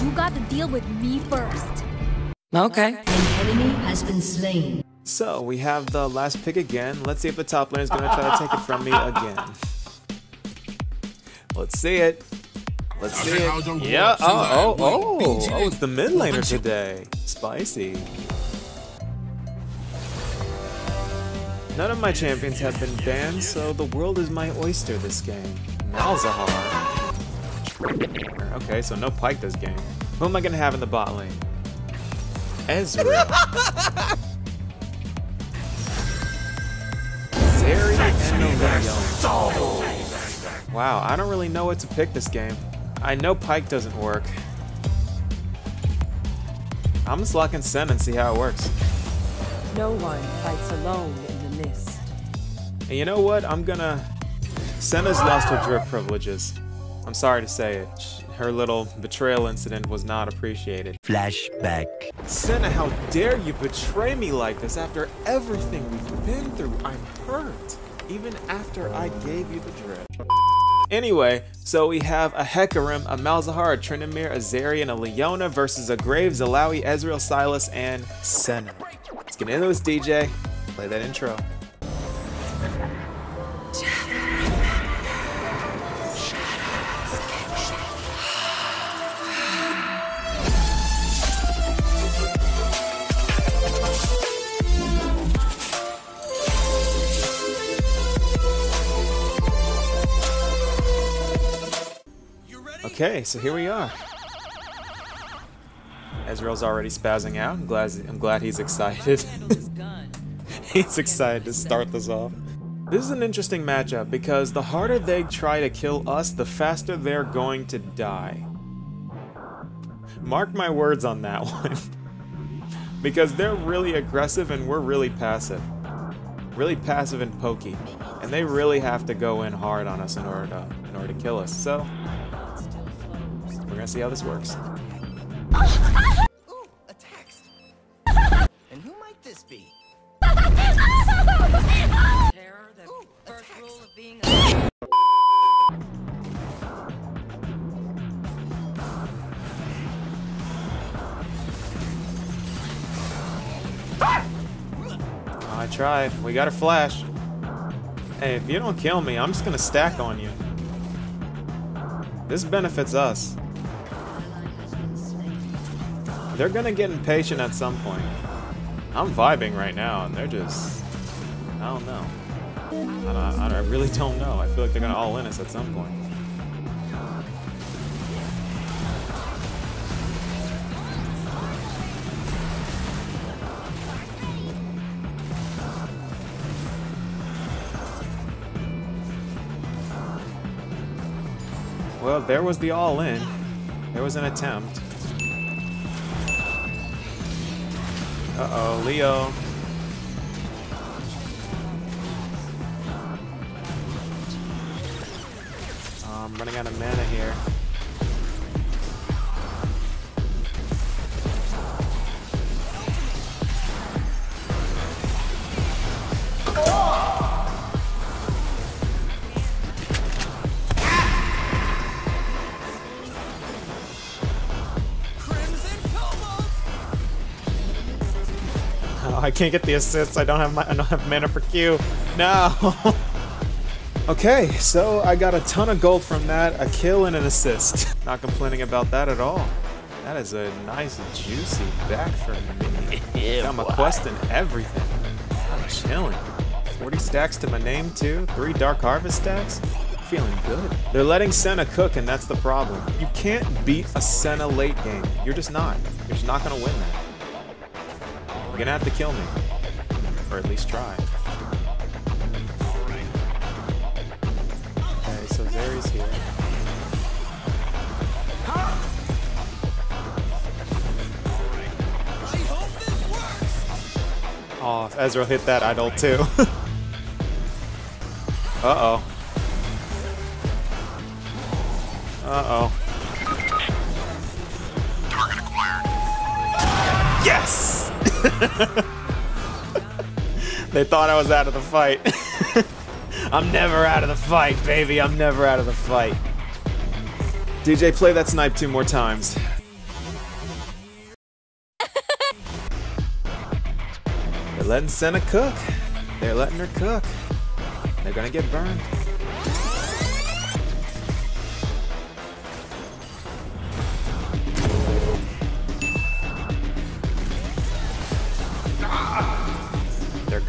you got to deal with me first. Okay. An enemy has been slain. So we have the last pick again. Let's see if the top lane is going to try to take it from me again. Let's see it. Let's see it. Yeah. Oh, oh, oh. Oh, it's the mid laner today. Spicy. None of my champions have been banned, so the world is my oyster this game. Malzahar. Okay, so no Pyke this game. Who am I going to have in the bot lane? Ezreal. Zeri and Aurelion. Wow, I don't really know what to pick this game. I know Pyke doesn't work. I'm just locking Sen and see how it works. No one fights alone in the mist. And you know what? I'm gonna... Senna's lost her drip privileges. I'm sorry to say it. Her little betrayal incident was not appreciated. Flashback. Senna, how dare you betray me like this after everything we've been through? I'm hurt. Even after I gave you the drip. Anyway, so we have a Hecarim, a Malzahar, a Tryndamere, a Zeri, and a Leona versus a Graves, Illaoi, Ezreal, Sylas, and Senna. Let's get into this, DJ. Play that intro. Okay, so here we are. Ezreal's already spazzing out. I'm glad, I'm glad he's excited. he's excited to start this off. This is an interesting matchup because the harder they try to kill us, the faster they're going to die. Mark my words on that one. because they're really aggressive and we're really passive. Really passive and pokey. And they really have to go in hard on us in order to, in order to kill us. So, gonna see how this works. Ooh, a text. and who might this be? Terror, the Ooh, first rule of being a I tried. We got a flash. Hey, if you don't kill me, I'm just gonna stack on you. This benefits us. They're gonna get impatient at some point. I'm vibing right now, and they're just... I don't know. I, don't, I really don't know. I feel like they're gonna all in us at some point. Well, there was the all-in. There was an attempt. Uh-oh, Leo. Oh, I'm running out of mana here. I can't get the assists. I don't have my I don't have mana for Q. No. okay, so I got a ton of gold from that, a kill and an assist. Not complaining about that at all. That is a nice juicy back for me. got my quest and everything. I'm chilling. 40 stacks to my name too. Three Dark Harvest stacks. Feeling good. They're letting Senna cook, and that's the problem. You can't beat a Senna late game. You're just not. You're just not gonna win that. You're gonna have to kill me. Or at least try. Okay, so here. Oh, if Ezra hit that idol too. Uh-oh. Uh-oh. they thought I was out of the fight. I'm never out of the fight, baby. I'm never out of the fight. DJ, play that snipe two more times. They're letting Senna cook. They're letting her cook. They're gonna get burned.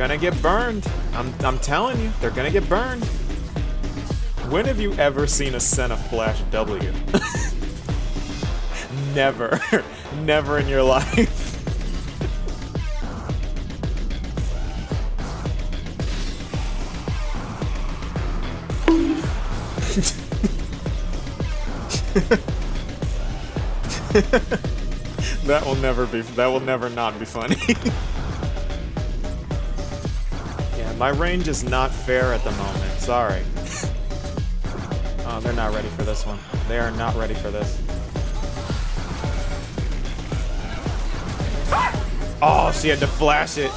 Gonna get burned. I'm, I'm telling you, they're gonna get burned. When have you ever seen a Senna flash W? Never. Never in your life. that will never be that will never not be funny. My range is not fair at the moment. Sorry. Oh, they're not ready for this one. They are not ready for this. Oh, she had to flash it.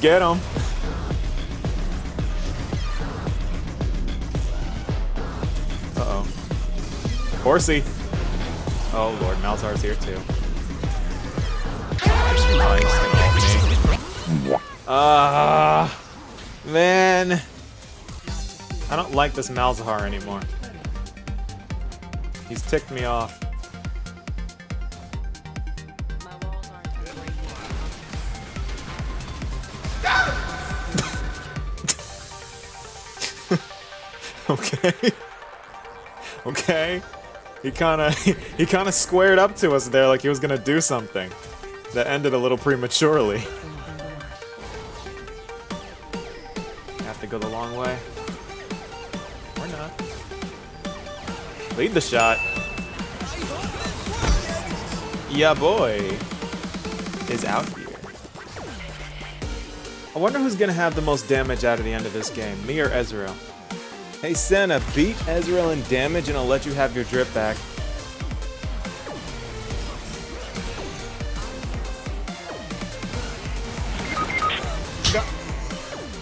Get him. Uh-oh. Horsey. Oh, Lord, Malzar's here, too. Ah, uh, man. I don't like this Malzahar anymore. He's ticked me off. okay. okay. He kind of he kind of squared up to us there like he was going to do something. That ended a little prematurely. Have to go the long way. Or not. Lead the shot. Yeah, boy. Is out here. I wonder who's gonna have the most damage out of the end of this game, me or Ezreal. Hey Senna, beat Ezreal in damage and I'll let you have your drip back.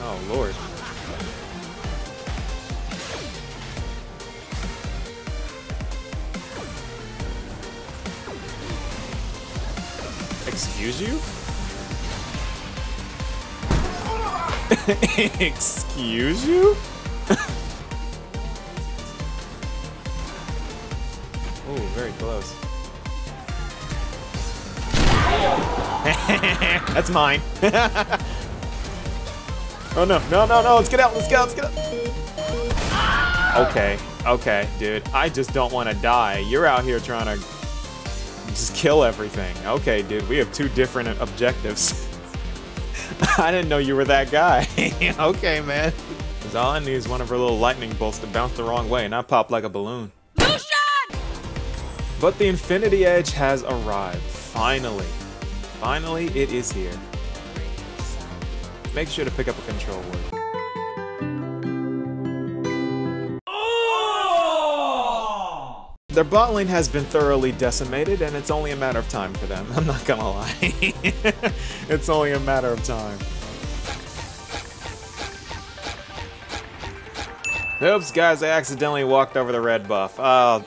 Oh lord. Excuse you? Excuse you? oh, very close. That's mine. oh no, no, no, no, let's get out, let's out, let's get out. Okay, okay, dude. I just don't want to die. You're out here trying to just kill everything. Okay, dude, we have two different objectives. I didn't know you were that guy. okay, man. Because all I need is one of her little lightning bolts to bounce the wrong way and not pop like a balloon. But the Infinity Edge has arrived. Finally. Finally, it is here. Make sure to pick up a control ward. Their bot lane has been thoroughly decimated, and it's only a matter of time for them. I'm not gonna lie. it's only a matter of time. Oops, guys, I accidentally walked over the red buff. Oh,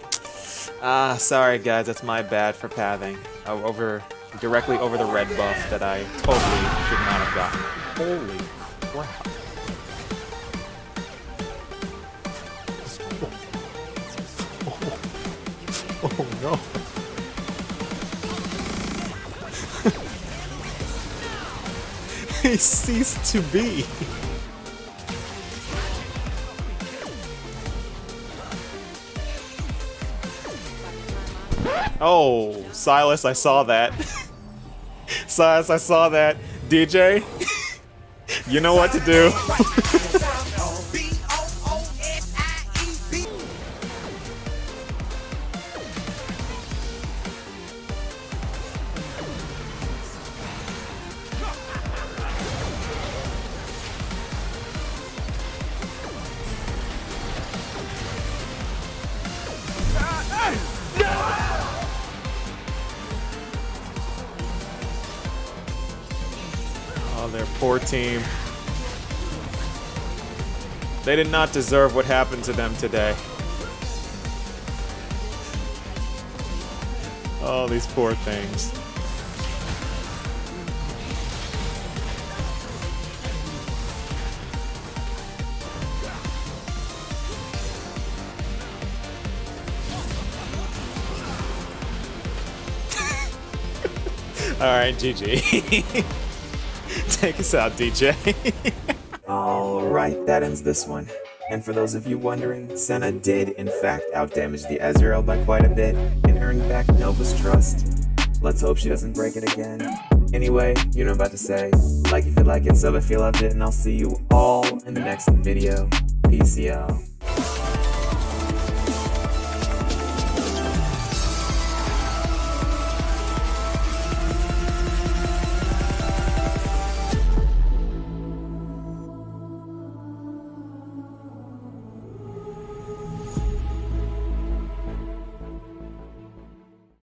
ah, sorry, guys, that's my bad for pathing. Oh, over, directly over the red buff that I totally should not have gotten. Holy crap. Oh no. he ceased to be. Oh, Sylas, I saw that. Sylas, I saw that. DJ, you know what to do. Poor team. They did not deserve what happened to them today. Oh, these poor things. All right, GG. Take us out, DJ. Alright, that ends this one. And for those of you wondering, Senna did in fact outdamage the Ezreal by quite a bit and earn back Nova's trust. Let's hope she doesn't break it again. Anyway, you know what I'm about to say. Like if you like it, sub if you loved it, and I'll see you all in the next video. Peace out.